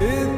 It